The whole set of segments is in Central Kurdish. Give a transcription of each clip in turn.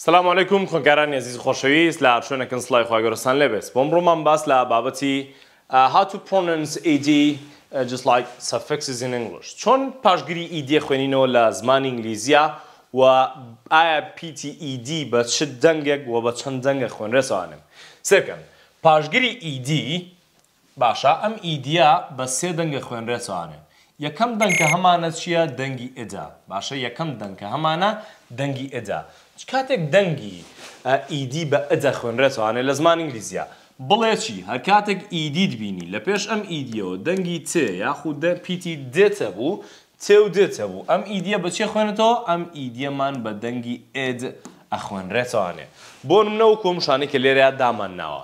سلام عیکم خۆنکاران نێزیز خۆشەویست لە شوێنەکەن سلای خواگەۆستان لەبێت بۆم ڕۆمان باس لە بابەتی هاتو پرۆنس AD just like suffixes in English چۆن پاشگیری ئیدی e خوێنینەوە لە زمانی ئینگلیزیە و ئایا PTED بە چ دەنگێک و بە چەند دەنگە خوێنرێسوانم سێکەم پاشگیری ئیدی e باشە ئەم ئیدیا e بە سێ دەنگە خوێنرێسوانێت یەکەم دەنگکە هەمانە چییە دەنگی ئێدا باشە یەکەم دەنگکە هەمانە دەنگی ئێدا کاتێک دەنگی ئیدی بە ئەدە خوێنرێتوانێت لە زمان ئینگلیزیە بڵێ چی هەر کاتێک ئیدید بینی لە پێش ئەم ئیدیەوە دەنگی ت یاخود دە پیتی دێتە بوو تێو دێتە بوو ئەم ئیدیە بە چێ خوێنێتەوە ئەم ئیدیەمان بە دەنگی ئێد اخوان رتانه بونم نو کوم شانه کې لري د امن نو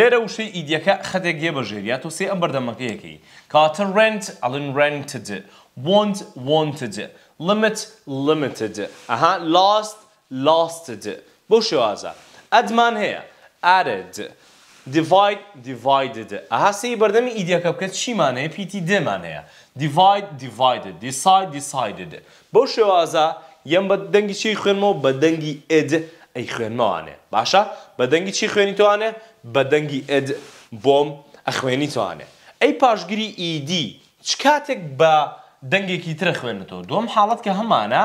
لري وشي ایدیاکه خدګي به جریه تو سي امر د مکه کې کاتر رنت الین رنتد وونت وونتد لیمیت لیمټد اها لاست لاستد بو شو ازا ادمن هه اډد دیواید دیواید اها سي بر د م ایدیاکه کې شي معنی پی تی د دیواید دیواید دیساید دیسایډد بو شو ازا یەم بە دەنگی چی خوێنمەوە بە دەنگی ئێد ئەی خوێنمەوانێ باشە بە دەنگی چی خوێنی توانێ بە دەنگی ئێد بۆم ئەخوێنی توانێ ئەی پاشگیری ئیدی چ کاتێک بە دەنگێکی ترە خوێنێتەوە دوم حاڵەت کە هەمانە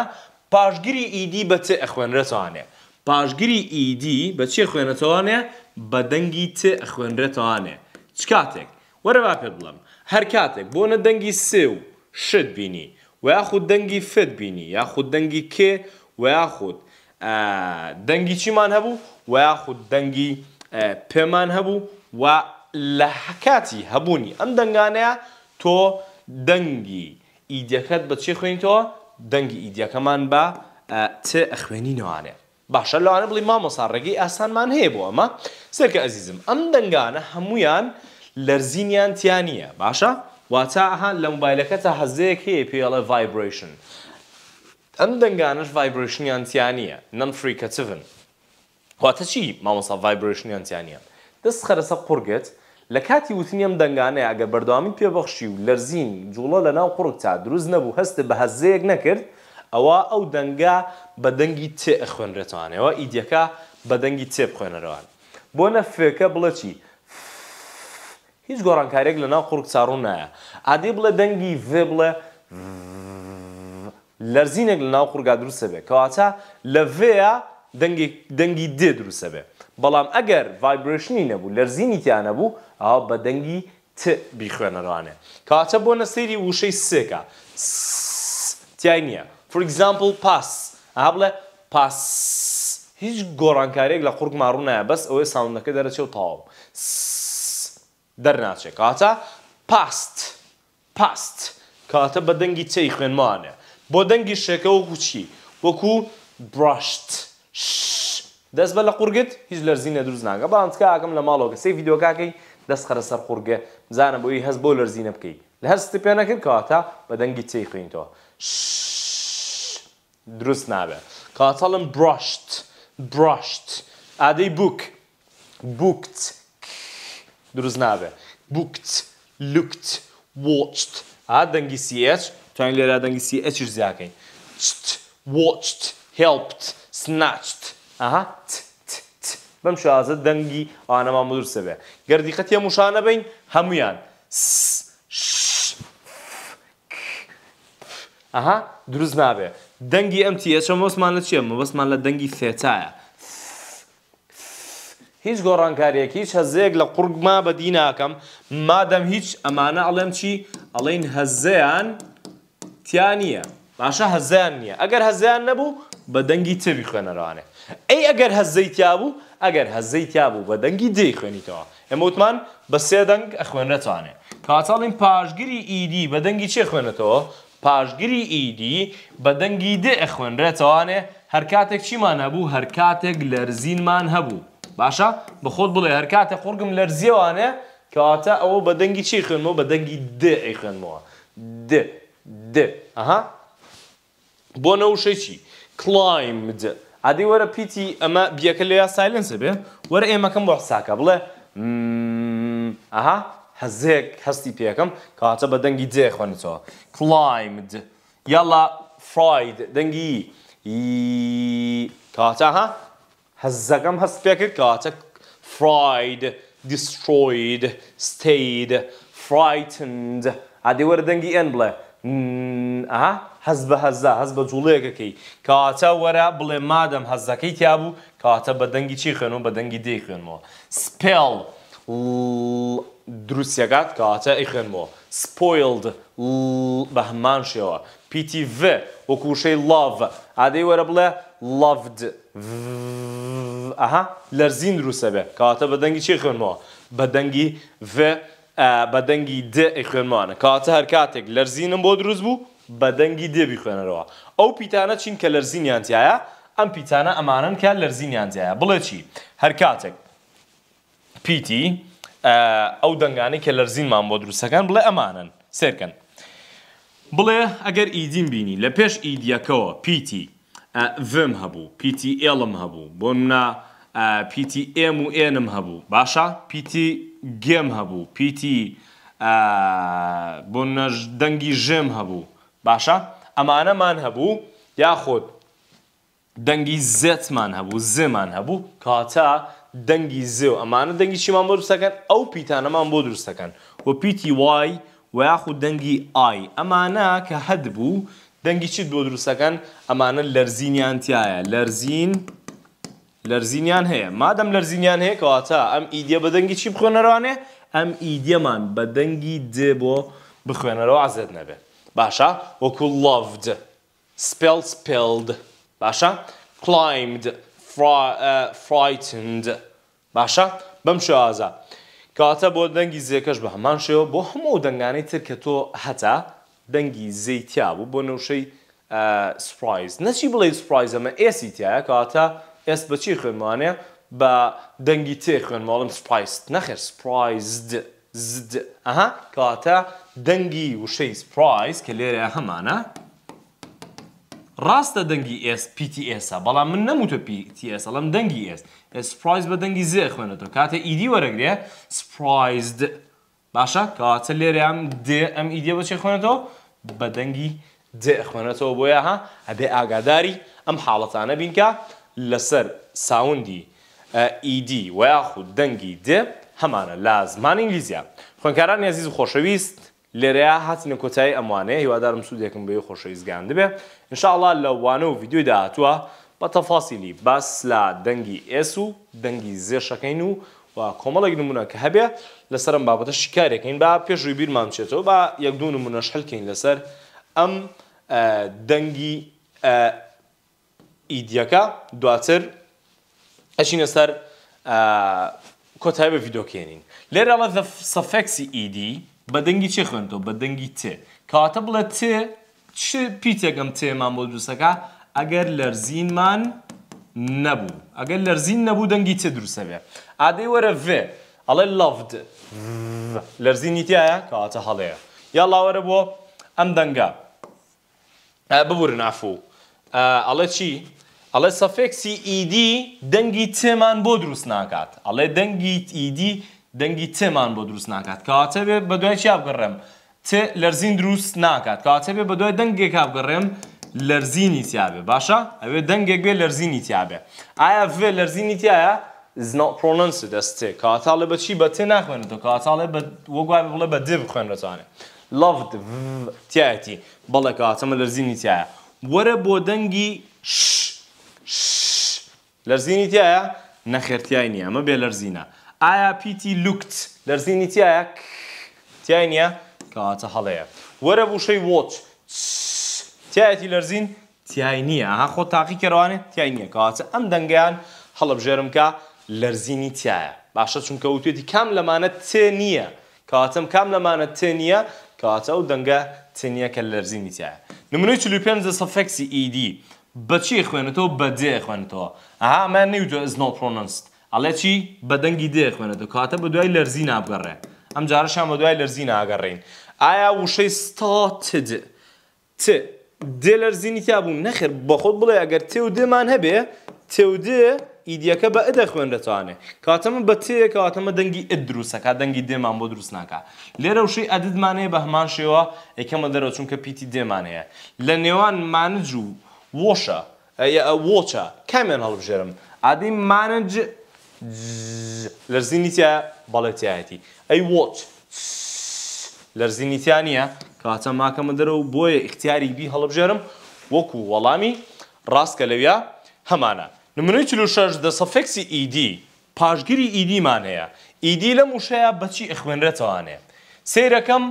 پاشگیری ئیدی بە چ ئەخوێنرەتوانێ پاشگیری ئیدی بە چی خوێنەتەوانێ بە دەنگی ت ئەخوێنرێتوانێ چ کاتێک وەرە با پێ بڵم هەر کاتێک بۆنە دەنگی سێ و شت بینی و یاخود دەنگی فت بینی یاخود دەنگی کێ و یاخود دەنگی چیمان هەبوو و یاخود دەنگی پێمان هەبوو و لە حکاتی هەبوونی ئەم دەنگانەیە تۆ دەنگی ئیدەکەت بە چی خوێنیتەوە دەنگی ئیدەکەمان بە ت ئەخوێنینەوانێ باشە لەوانە بڵی مامۆسا ڕێگەی ئاسانمان هەیە بۆ ئەمە سەرکە ئەزیزم ئەم دەنگانە هەمویان لەرزینیان تیانە باشە؟ واتە ئەهان لە موبایلەکە تا هەزەیەک هەیە پێڵە ڤایبرشن ئەم دەنگانش ڤایبرشنیانتییانە نەم فریکەتڤن واتە چی مامەسا ڤایبرشنیانتییانە دەست خەرسە قورگت لە کاتی وتنیم دەنگانەیە ئەگە بەردەوامی پێبەخشی و لەرزین جوڵە لە ناو قڕک تا دروست نەبوو هەستە بە هەزەیەک نەکرد ئەوە ئەو دەنگا بە دەنگی تێ ئەخوێنرێتوانەوە ئیدەکە بە دەنگی تێ بخوێنەرەوەن بۆ نەفێکە بڵەچی هیچ گۆڕانکارێک لە ناو قورک چاڕوو نایە ئادێ بڵێ دەنگی وێ بڵێ لەرزینێک لە ناو قورگا دروستە بێ کەواتە لە وێە دەنگی دێ دروستە بێ بەڵام ئەگەر ڤایبرشنی نەبوو لەرزینی تیانە بوو ئەو بە دەنگی ت بیخوێنەڕوانێ کەواتە بۆ نەسەری وشەی سێکە تیای نییە فگزامپل پاس ئا بڵێ پاس هیچ گۆڕانکاریێک لە قورگ ماڕوو نایە بەس ئەوەی ساونەکە دەرەچێ و تاوم س دەرناچێت کاتە پاست پاست کاتە بە دەنگی چەی خوێنمانە بۆ دەنگی شەکە و گوچی وەکو براشت دەست بە لە قورگت هیچ لەرزینە دروست ناگە بانسکەکەم لە ماڵۆگە سەی یددیوکاکەی دەست خەرە سەر قورگە بزانە بۆی هەست بۆ لەرزینە بکەیت لە هەستی پێ نەکرد کاتە بە دەنگی چەی خوێنیتەوە دروست نابێت کاتەڵم براشت براشت ئادەی بوک بوکت Друзнаве. Booked, looked, watched. A dëngi si eq, që një lera dëngi si eq është zjakin. Qt, watched, helped, snatched. Aha, të. بەم شازە دەنگی ئانەما مدرسەبێ گەردیقەتە موشانە بین هەمویان ئەها دروست نابێ دەنگی ئەم تیەچە مۆسمان لە چیە مەبەستمان لە دەنگی فێتایە هیچ گۆڕانکاریەک هیچ هەزەیەک لە قورگما بەدی ناکەم مادەم هیچ ئەمانە ئەڵێم چی ئەڵین هەزەیان تیان نییە باشە هەزیان نییە ئەگەر هەزیان نەبوو بە دەنگی تبی خوێنەرانێ ئەی ئەگەر هەزەی تیا بوو ئەگەر هەزەی تیا بوو بە دەنگی دی خوێنیتەوە ئێمە وتمان بە سێ دەنگ ئەخوێنەتوانێ کاتاڵین پاشگیری ئیدی بە دەنگی چێ خوێنێتەوە پاشگیری ئیدی بە دەنگی دێ ئەخوێنرێتەوانێ هەر کاتێک چیمان هەبوو هەر کاتێک لەرزینمان هەبوو باشە بەخۆت بڵێ هەر کاتە قورگم لەرزیێوانە کەواتە ئەوە بە دەنگی چی خوێنمەوە بە دەنگی د ئەی خوێنمەوە د د ئەها بۆ نەوشەی چی کلایمد عادی وەرە پیتی ئەمە بیەکە لە یا سایلنسە بێ وەرە ئێمەکەم بۆ حساکە بڵێ ئەها هەزێک هەستی پێەکەم کاتە بە دەنگی جێ خوێنیتەوە کلایمد یاڵا فراید دەنگی کاتە ها هزقم هستفكر كاتك fried destroyed stayed frightened عادي وردنجي ان ئەها اها هزب هەزا هزب بە جوڵەیەکەکەی کاتە وەرە بڵێ مادەم هەزەکەی تیا بوو کاتە بە دەنگی چی خوێنەوە بە دەنگی دەی خوێنمەوە سپێڵ دروستیەکات کاتە ئەی خوێنمەوە سپۆیلد بە هەمان پیتی ڤ وەکوشەی لاڤ ئادەی ئەها لەرزین دروستە بێ کاتە بە دەنگی چی خوێنمەوە بە دەنگی بە دەنگی د خوێنمانە کاتە هەر کاتێک لەرزینم بۆ دروست بوو بە دەنگی دێبی خوێنەرەوە ئەو پیتانە چین کە لەرزینیانتیایە ئەم پیتانە ئەمانن کە لەرزینیانتیایە بڵێ چی هەر کاتێک پیتی ئەو دەنگانی کە لەرزینمان بۆ دروستەکان بڵێ ئەمانن سێرکەن بڵێ ئەگەر ئیدین بینی لە پێش ئیدیەکەەوە پیتی ڤم هەبوو پیتی ئێڵم هەبوو بۆ منە پیتی ئێم و ئێنم هەبوو باشە پیتی گێم هەبوو پیتی بۆ نەژ دەنگی ژێم هەبوو باشە ئەمانەمان هەبوو یاخۆت دەنگی زێتمان هەبوو زێمان هەبوو کاتە دەنگی زێو ئەمانە دەنگی چیمان بۆ دروستەکەن ئەو پیتانەمان بۆ دروستەکەن وە پیتی وای و یاخود دەنگی ئای ئەمانە کە هەد بوو دەنگی چیت بۆ دروستەکەن ئەمانە لەرزینیان تایە لەرزین لەرزینیان هەیە مادەم لەرزینیان هەیە کەواتە ئەم ئیدە بە دەنگی چی بخۆنەرانێ ئەم ئیدەمان بە دەنگی د بۆ بخوێنەرەوە عزت نەبێت باشە وەکو لڤد سپل سپلد باشە کلایمد فرایتند باشە بەم شێوازە کاتە بۆ دەنگی زیێکەش بە هەمان شێوە بۆ هەموو دەنگانەی تر کە تۆ هەتا دەنگی زەیتیا بوو بۆ نەوشەی سپایز نەچی بڵێ سپایز ئەمە ئێسی تایە کاتە ئێس بەچی خوێنمانێ بە دەنگی تێ خوێنماڵم سپایست نەخێر سپایزد زد ئەها کاتە دەنگی وشەی سپایز کە لێرە هەمانە ڕاستە دەنگی ئس PTS بەڵام من نەموتە PTS ئەڵم دەنگی ئس سپایز بە دەنگی زێ خوێنێتەوە کاتە ئیدی e وەرەگرێ سپایزد باشە کەواتە لێرەیان دێ ئەم ئیدە e بۆچی خوێنێتەوە بە دەنگی دێ خوێنێتەوە بۆیە ها ئەبێ ئاگاداری ئەم حاڵەتانە بینکە لەسەر ساوندی ئیدی e و یاخود دەنگی دێ هەمانە لا زمان ئینگلیزیە خوێنکاران نێزیز خۆشەویست لێرەیە هاتنە کۆتایی ئەموانەیە هیوادارم سوودێکم بێ خۆشەویستگان دەبێ انشاءڵا لەوانە و ویددیوی داهاتوە بە تەفاسیلی باس لە دەنگی ئێس و دەنگی زێشەکەین و و کۆمەڵێک نمونە کە هەبێ لەسەرم بابەتە شکارێکین با پێشووی بیرمان بچێتەوە با یەک دوو نمونەش هەلکەین لەسەر ئەم دەنگی ئیدیەکە دواتر ئەچینە سەر کۆتای بە ڤیدۆکێنین لێرە ئەڵە سەفەکسی ئیدی بە دەنگی چی خوێنەوە بە دەنگی تێ کەواتە بڵێ تێ چ پیتێکم تێمان بۆ دروستەکە ئەگەر لەرزینمان نەبوو ئەگەر لەرزین نەبوو دەنگی تێ دروستەبێ عادەی وەرە V ئەڵێ لەفت لەرزینی تایە کەواتە هەڵەیە یا لاوەرە بۆ ئەم دەنگە ببورن ئافوو ئەڵێ چی؟ ئەڵێ سەفێکسی ئیدی e دەنگی تێمان بۆ دروست ناکات ئەڵێ دەنگی ئیدی e دەنگی تێمان بۆ دروست ناکات کەواتە بێ بە دوای چی بگەڕێم تێ لەرزین دروست ناکات کەواتە بێ بە دوای دەنگێک بگەڕێم لەرزینی تیاابێ باشە ئەوێ دەنگێک بێ لەرزینی تیاابێ ئایا بێ لەرزینی تایە is not pronounced as t کاتاڵێ بە چی بە تێ ناخوێنێتەوە کاتاڵێ وەگوای بڵێ بە دێ بخوێنرەتوانێت loved تایەتی بەڵێ کاتەمە لەرزینی تایە وەرە بۆ دەنگی لەرزینی تایە نەخێرتیای نییە ئەمە بێ لەرزینە ئایا پیتی لوکت لەرزینی تایە تیای نییە کاتە هەڵەیە وەرە بوشەی وۆچ تایەتی لەرزین تیای نییە ها خۆ تاقی کەوانێت تیای نییە کاتە ئەم دەنگیان هەڵبژێرم کە لەرزینی تایە باشە چونکە وتێتی کام لەمانە تێ نییە کاتم کام لەمانە تێ نییە کاتە ئەو دەنگە تێنیە کە لەرزینی تایە نمونەی چلو پێ سەفەکسی ئیدی بەچی خوێنێتەوە بە دێ خوێنێتەوە ئەهامان نەیوتە ئەزنۆ پرۆنست ئەڵێ چی بەدەنگی دێ خوێنێتەوە کاتە بە دوای لەرزی نابگەڕێ ئەم جارەشان بە دوای لەرزی ناگەڕین ئایا وشەی ستا تد ت دێ لەرزینی تیا بوو نەخێر بەخۆت بڵێ ئەگەر تێ و دێمان هەبێ تێ و دێ ئیدیەکە بە ئەدە خوێن دەتوانێت کاتەمە بە تەیە کەواتەمە دەنگی ئە دروستەکە دەنگی دێمان بۆ دروست ناکە لێرە وشەی ئەددمانەیە بە هەمان شێوە یەکەمە دەرەوە چونکە پیتی دێمانەیە لە نێوان مانج و وۆشە وۆچە کامیان هەڵبژێرم عادی مانج لەرزینیتە بەڵێتیایەتی ئەی وۆچ لەرزینیتیانە کاتە ماکەمە دەرەوە بۆیە اختیاری بی هەڵبژێرم وەکو وەڵامی ڕاستکە لەویا هەمانە. نمونەی چلو شەش دە سەفێکسی ئیدی پاشگیری ئیدیمان هەیە ئیدی لەم وشەیە بەچی ئەخوێنرێتەوانێ سیرەکەم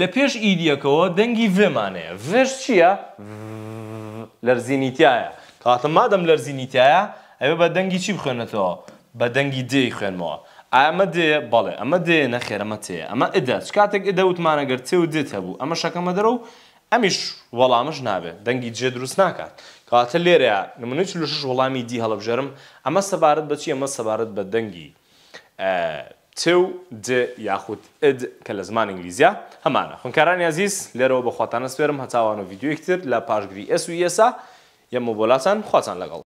لە پێش ئیدیەکەوە دەنگی وێمانەیە ڤێش چییە لەرزینیتیایە کاتە مادەم لەرزینیتیایە ئەوێ بە دەنگی چی بخوێنێتەوە بە دەنگی دێی خوێنمەوە ئەمە دێ بەڵێ ئەمە دێ نەخێرەمە تێ ئەمە ئدە چ کاتێک ئدە وتمانەگەر تێ و دێت هەبوو ئەمە شەکەمە دەرە و ئەمیش وەڵامش نابێت دەنگی جێ دروست ناکات کاتە لێرەیە نمونە لوشش وەڵامی دی هەڵبژێرم ئەمە سەبارەت بەچی ئەمە سەبارەت بە دەنگی تێو د یاخود ئد کە لە زمان ئینگلیزیە هەمانە خوۆنکارانی عزیز لێرەوە بە خواتانە سوێرم هەتاوان و یددیوکتتر لە پاشگری ئس و ئسا e یەمە بۆلاتان خواتان لەگەڵ